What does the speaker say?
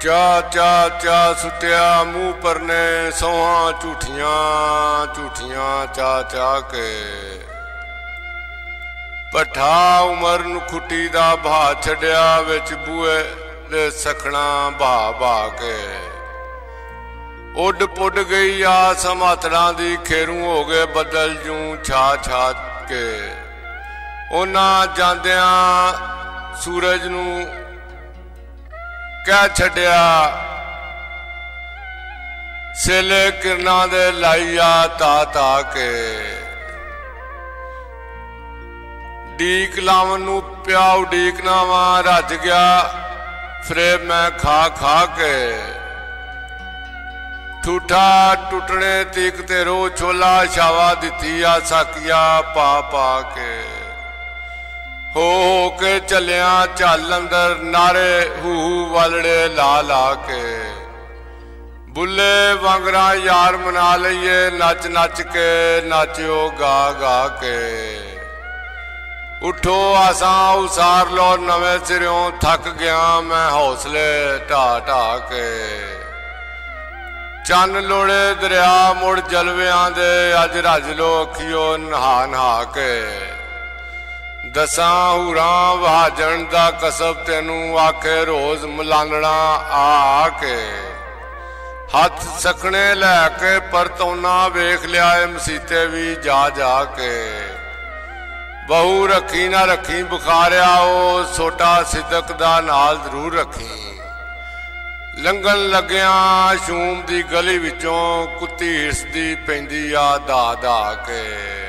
ਚਾ ਚਾ ਚਾ ਸੁਤਿਆ ਮੂੰਹ ਪਰਨੇ ਸੋਹਾਂ ਝੂਠੀਆਂ ਝੂਠੀਆਂ ਚਾ ਚਾ ਕੇ। ਪਠਾ ਉਮਰ ਨੂੰ ਖੁੱਟੀ ਦਾ ਭਾ ਛੱਡਿਆ, ਵਿੱਚ ਬੂਏ ਦੇ ਸਖਣਾ ਭਾ ਭਾ ਕੇ। ਉੱਡ ਪੁੱਡ ਗਈ ਆ ਸਮਾਤੜਾਂ ਦੀ, ਖੇਰੂ ਹੋ ਗਏ ਬਦਲ ਜੂ ਛਾ ਛਾ ਕੇ। ਉਹਨਾਂ ਜਾਂਦਿਆਂ ਸੂਰਜ ਨੂੰ ਕਹਿ ਛੱਡਿਆ। ਸੇਲੇ ਕਿਰਨਾਂ ਦੇ ਲਾਈਆ ਤਾ ਤਾ ਕੇ। ਡੀਕ ਲਾਵਨ ਨੂੰ ਪਿਆ ਉਡੀਕਣਾ ਵਾ, ਰੱਜ ਗਿਆ ਫਰੇ ਮੈਂ ਖਾ ਖਾ ਕੇ। ਠੂਠਾ ਟੁੱਟਣੇ ਤੀਕ ਤੇ ਰੋ ਛੋਲਾ ਛਾਵਾ ਦਿੱਤੀ ਆ ਸਾਕੀਆ ਪਾ ਪਾ ਕੇ। ਹੋ ਕੇ ਚੱਲਿਆ ਝੱਲ ਅੰਦਰ, ਨਾਰੇ ਹੂ ਵਾਲੜੇ ਲਾ ਲਾ ਕੇ। ਬੁੱਲੇ ਵਾਂਗਰਾ ਯਾਰ ਮਨਾ ਲਈਏ, ਨੱਚ ਨੱਚ ਕੇ, ਨਾਚਿਓ ਗਾ ਗਾ ਕੇ। ਉਠੋ ਆਸਾਂ, ਉਸਾਰ ਲੋ ਨਵੇਂ ਸਿਰਿਓਂ ਥੱਕ ਗਿਆ ਮੈਂ ਹੌਸਲੇ ਢਾ ਢਾ ਕੇ। ਚੰਨ ਲੋੜੇ ਦਰਿਆ ਮੁੜ ਜਲਵਿਆਂ ਦੇ, ਅੱਜ ਰੱਜ ਲੋ ਅੱਖੀਓ ਨਹਾ ਨਹਾ ਕੇ। ਦਸਾਂ ਹੂਰਾਂ ਵਾਜਣ ਦਾ ਕਸਬ ਤੈਨੂੰ ਆਖੇ ਰੋਜ਼ ਮਲਾਨਣਾ ਆ ਕੇ। ਹੱਥ ਸਖਣੇ ਲੈ ਕੇ ਪਰਤੌਨਾ ਵੇਖ ਲਿਆ ਏ ਮਸੀਤੇ ਵੀ ਜਾ ਜਾ ਕੇ। ਬਹੁ ਰੱਖੀ ਨਾ ਰੱਖੀ ਬੁਖਾਰਿਆ, ਉਹ ਛੋਟਾ ਸਿੱਦਕ ਦਾ ਨਾਲ ਜ਼ਰੂਰ ਰੱਖੀ। ਲੰਗਣ ਲੱਗਿਆ ਸ਼ੂਮ ਦੀ ਗਲੀ ਵਿੱਚੋਂ ਕੁੱਤੀ ਹਿਰਸਦੀ ਪੈਂਦੀ ਆ ਦਾ ਦਾ ਕੇ।